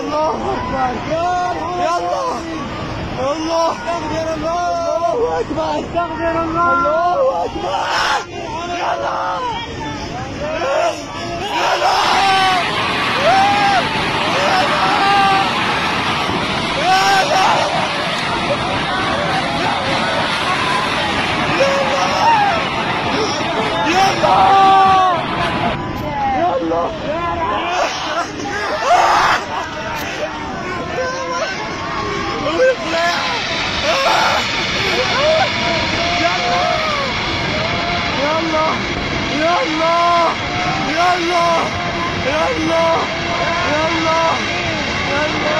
Allah! Ya Allah! Allah! Allahu Ekber! Allahu Ekber! Ya Allah! Ya Allah! Oh! يلا يلا يلا يلا يلا.